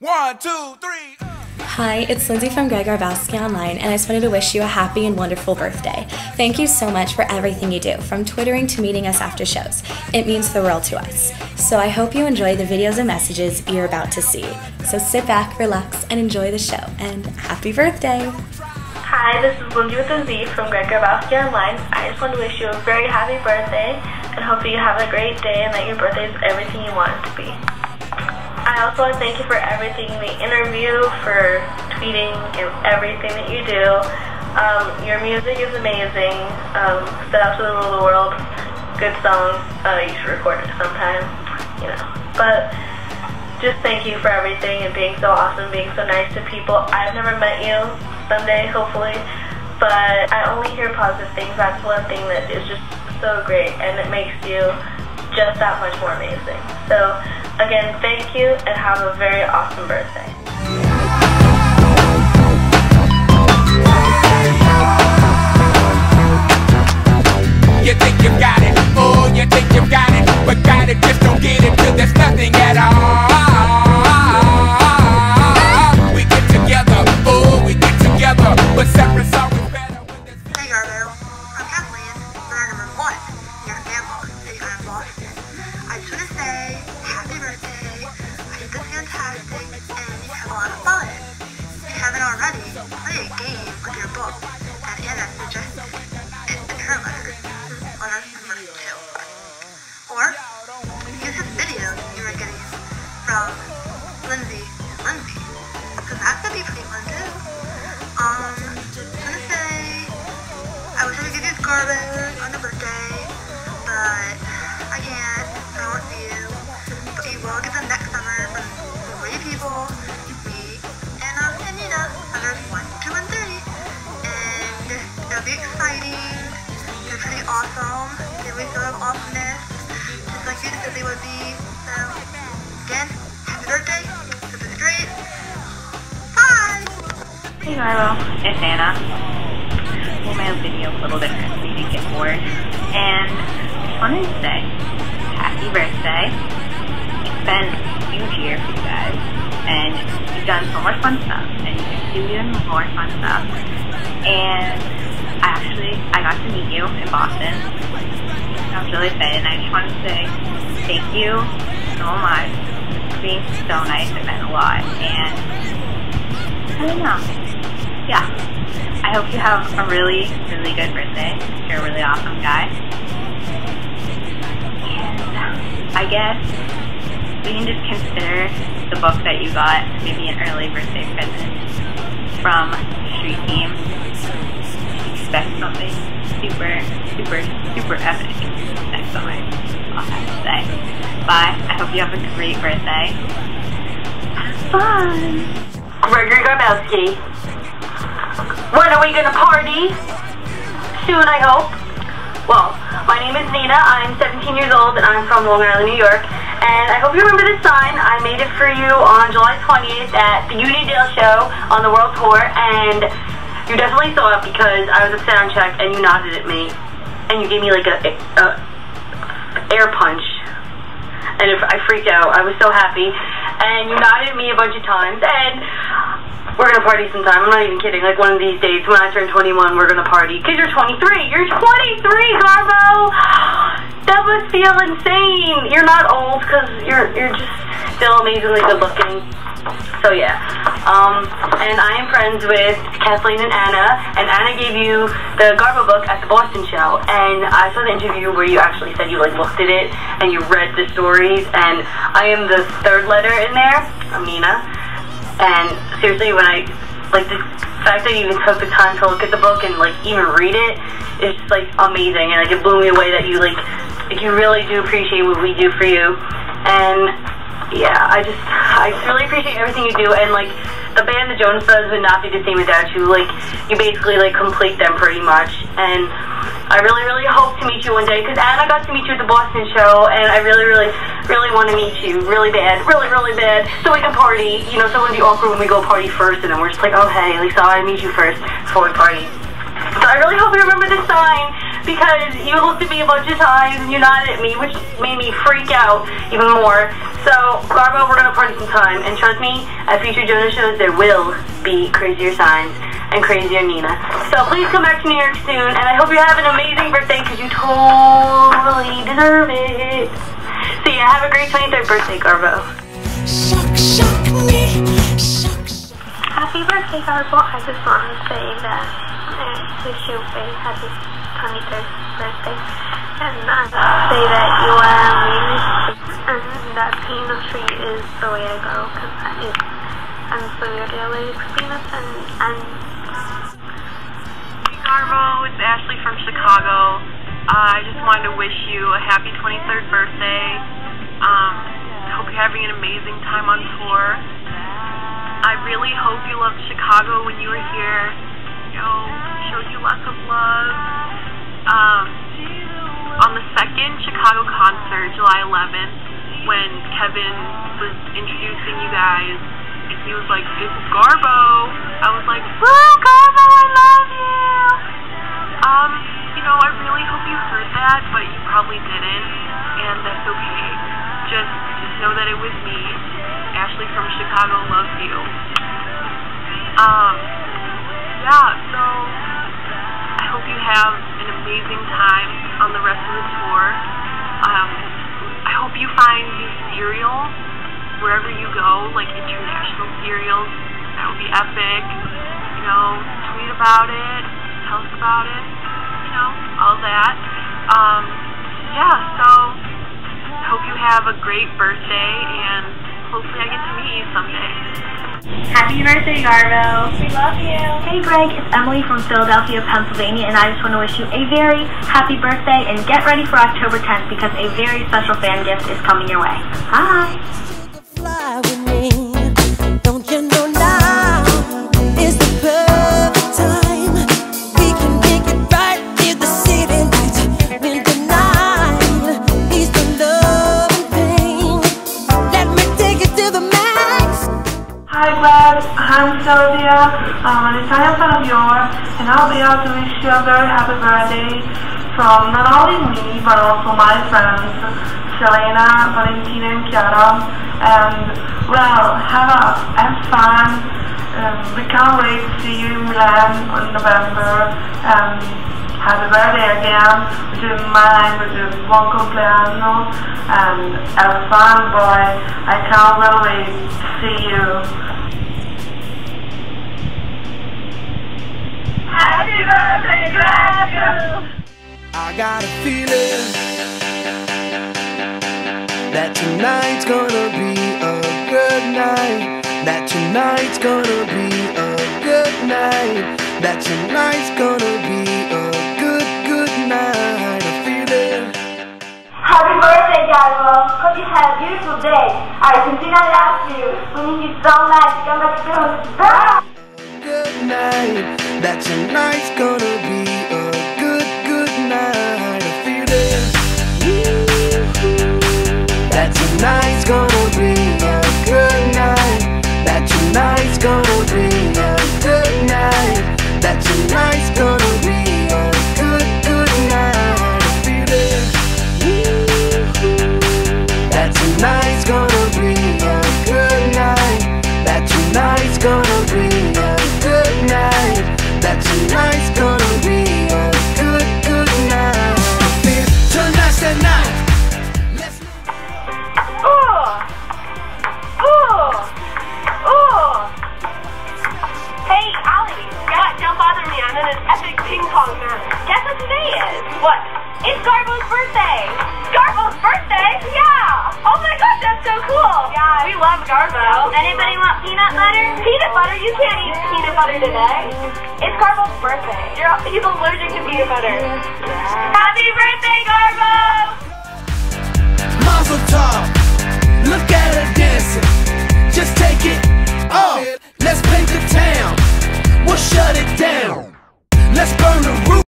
One, two, three. Uh. Hi, it's Lindsay from Greg Garbowsky Online, and I just wanted to wish you a happy and wonderful birthday. Thank you so much for everything you do, from twittering to meeting us after shows. It means the world to us. So I hope you enjoy the videos and messages you're about to see. So sit back, relax, and enjoy the show, and happy birthday! Hi, this is Lindsay with a Z from Greg Garbowsky Online. I just want to wish you a very happy birthday and hope that you have a great day and that your birthday is everything you want it to be. I also want to thank you for everything, the interview, for tweeting, and everything that you do. Um, your music is amazing. Um, set out to the middle of the world. Good songs. Uh, you should record it sometime, you know. But just thank you for everything and being so awesome, being so nice to people. I've never met you. Someday, hopefully. But I only hear positive things. That's one thing that is just so great, and it makes you just that much more amazing. So again, thank you and have a very awesome birthday. You think you've got it, oh, you think you've it'll exciting. They're pretty awesome. They really feel of awesomeness, just like you said they would be. So, again, happy birthday. This is great. Bye! Hey Marlo, it's Anna. Well, my video's a little different so you didn't get bored. And I just wanted to say, happy birthday. It's been a huge year for you guys. And you've done so much fun stuff. And you can do even more fun stuff. And actually, I got to meet you in Boston. I was really excited. And I just wanted to say thank you so much for being so nice. It meant a lot. And I don't know. Yeah. I hope you have a really, really good birthday. You're a really awesome guy. And I guess we can just consider the book that you got maybe an early birthday present from Street Team. Expect something super, super, super epic next summer. I'll have to say. Bye. I hope you have a great birthday. Fun. Gregory Garbowsky. When are we gonna party? Soon, I hope. Well, my name is Nina. I'm 17 years old and I'm from Long Island, New York. And I hope you remember this sign. I made it for you on July 20th at the Uniondale show on the World Tour. And you definitely saw it because I was at sound check and you nodded at me. And you gave me like a, a air punch and if I freaked out. I was so happy. And you nodded at me a bunch of times, and we're gonna party sometime. I'm not even kidding. Like one of these days, when I turn 21, we're gonna party. Cause you're 23. You're 23, Garbo. That must feel insane. You're not old, cause you're you're just still amazingly good looking. So yeah, um, and I am friends with Kathleen and Anna, and Anna gave you the Garbo book at the Boston show, and I saw the interview where you actually said you like looked at it and you read the stories, and I am the third letter in there. I'm and seriously, when I like the fact that you even took the time to look at the book and like even read it is just like amazing, and like it blew me away that you like like you really do appreciate what we do for you, and yeah, I just I really appreciate everything you do and like the band the Jonas Brothers would not be the same without you. Like you basically like complete them pretty much and I really really hope to meet you one day because Anna got to meet you at the Boston show and I really really really want to meet you really bad really really bad so we can party. You know, so it would be awkward when we go party first and then we're just like oh hey Lisa I meet you first before we party. So I really hope you remember this sign because you looked at me a bunch of times and you nodded at me, which made me freak out even more. So, Garbo, we're gonna party some time, and trust me, at future Jonas shows there will be crazier signs and crazier Nina. So please come back to New York soon, and I hope you have an amazing birthday because you totally deserve it. So yeah, have a great 23rd birthday, Garbo. Happy birthday, Garbo. I just want to say that I wish you a very happy 23rd birthday. And I say that you are amazing. And that peanut tree is the way to go because and so explain it. And, and Garbo, it's Ashley from Chicago. I just wanted to wish you a happy 23rd birthday. Um, hope you're having an amazing time on tour. I really hope you loved Chicago when you were here. You know, showed you lots of love. Um, on the second Chicago concert, July 11th, when Kevin was introducing you guys, and he was like, "It's Garbo," I was like, "Woo, Garbo, I love you." Um, you know, I really hope you heard that, but you probably didn't, and that's okay. Just, just know that it was me. Ashley from Chicago loves you. Um, time on the rest of the tour. Um, I hope you find new cereals wherever you go, like international cereals. That would be epic. You know, tweet about it, tell us about it, you know, all that. Um, yeah, so hope you have a great birthday and hopefully I get to meet you someday. happy birthday, Garbo. We love you. Hey Greg, it's Emily from Philadelphia, Pennsylvania, and I just want to wish you a very happy birthday and get ready for October 10th because a very special fan gift is coming your way. Hi! I'm Sylvia. I'm an Italian fan of yours, and I'll be out to wish you a very happy birthday from not only me, but also my friends, Selena, Valentina, and Chiara. And, well, have, a, have fun. Um, we can't wait to see you in Milan in November. And happy birthday again, which is my language is buon compleanno. And have fun, boy. I can't really see you. I got a feeling that tonight's gonna be a good night. That tonight's gonna be a good night. That tonight's gonna be a good, good night. I feel it. Happy birthday, Garbo! Hope you had a beautiful day. Argentina loves you. We need you so much. Come back soon. Bye! good night. That tonight's gonna be a It's Garbo's birthday. Garbo's birthday? Yeah. Oh my gosh, that's so cool. Yeah, we love Garbo. Anybody want peanut butter? Peanut butter? You can't eat peanut butter today. It's Garbo's birthday. You're, he's allergic to peanut butter. Happy birthday, Garbo! Mazel tov. Look at her dancing. Just take it off. Let's paint the town. We'll shut it down. Let's burn the roof.